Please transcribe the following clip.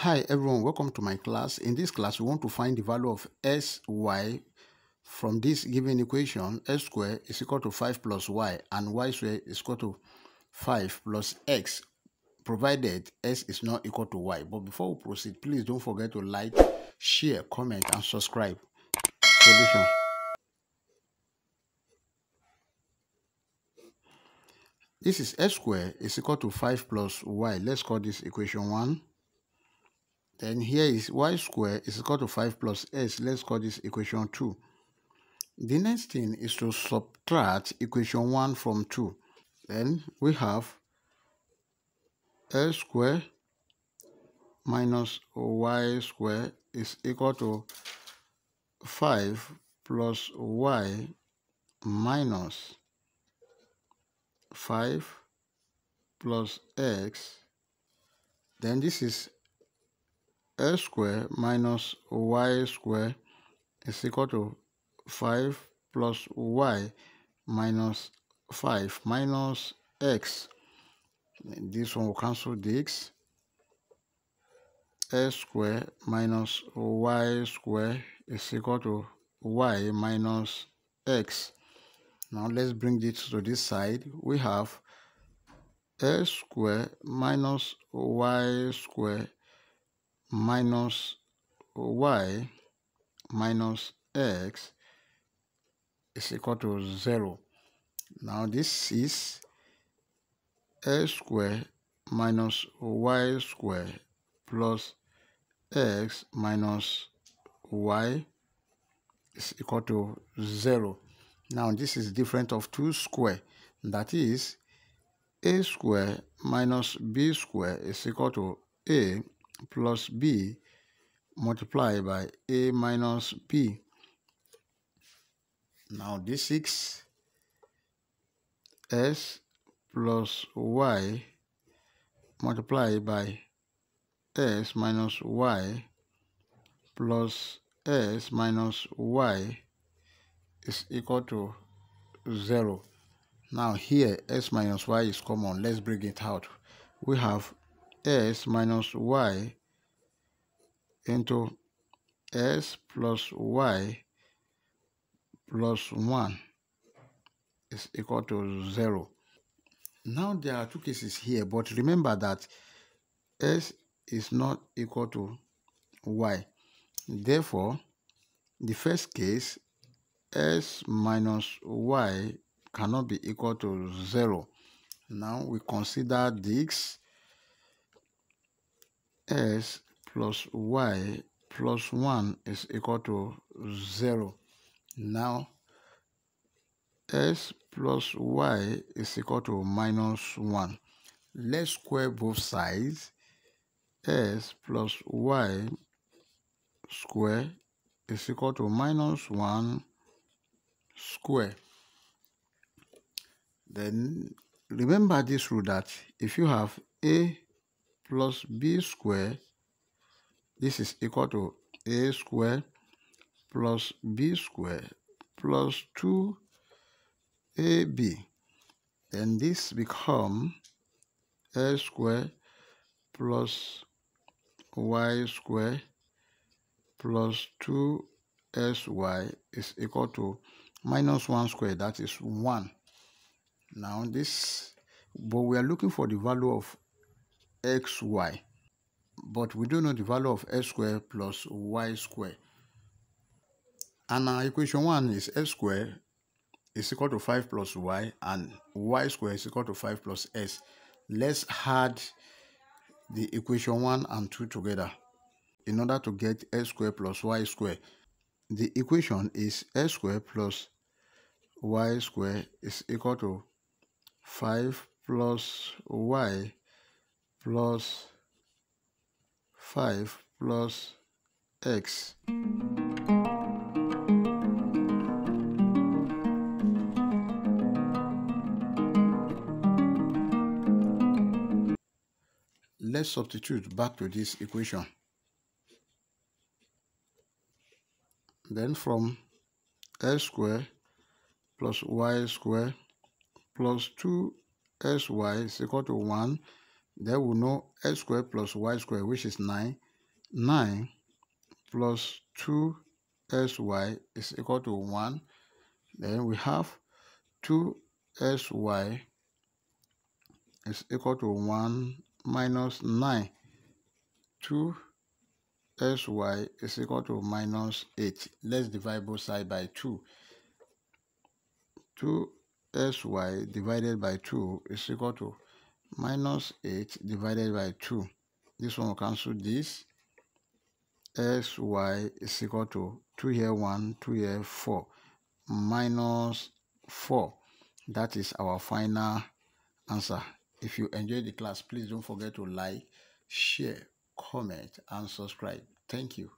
Hi everyone, welcome to my class. In this class, we want to find the value of sy from this given equation, s square is equal to 5 plus y and y square is equal to 5 plus x, provided s is not equal to y. But before we proceed, please don't forget to like, share, comment, and subscribe. Solution. This is s square is equal to 5 plus y. Let's call this equation 1. Then here is y squared is equal to 5 plus s. Let's call this equation 2. The next thing is to subtract equation 1 from 2. Then we have s squared minus y squared is equal to 5 plus y minus 5 plus x. Then this is x square minus y square is equal to 5 plus y minus 5 minus x. This one will cancel this. x square minus y square is equal to y minus x. Now let's bring this to this side. We have x square minus y square minus y minus x is equal to 0. Now this is x square minus y square plus x minus y is equal to 0. Now this is different of 2 square. That is a square minus b square is equal to a plus b multiplied by a minus b. Now this is s plus y multiplied by s minus y plus s minus y is equal to 0. Now here s minus y is common. Let's bring it out. We have s minus y into s plus y plus 1 is equal to 0. Now there are two cases here, but remember that s is not equal to y. Therefore, the first case, s minus y cannot be equal to 0. Now we consider this s plus y plus 1 is equal to 0. Now, s plus y is equal to minus 1. Let's square both sides. s plus y square is equal to minus 1 square. Then remember this rule that if you have a plus b square this is equal to a square plus b square plus 2ab then this become a square plus y square plus 2sy is equal to minus 1 square that is 1 now this but we are looking for the value of xy but we don't know the value of x square plus y square. And our equation 1 is x square is equal to 5 plus y and y square is equal to 5 plus s. Let's add the equation 1 and 2 together. In order to get x square plus y square the equation is x square plus y square is equal to 5 plus y plus 5 plus x. Let's substitute back to this equation. Then from x square plus y square plus 2sy is equal to 1 then we know x square plus y square which is 9 9 plus 2sy is equal to 1. Then we have 2sy is equal to 1 minus 9. 2sy is equal to minus 8. Let's divide both sides by 2. 2sy divided by 2 is equal to minus 8 divided by 2. This one will cancel this. sy is equal to 2 here 1, 2 here 4, minus 4. That is our final answer. If you enjoyed the class, please don't forget to like, share, comment, and subscribe. Thank you.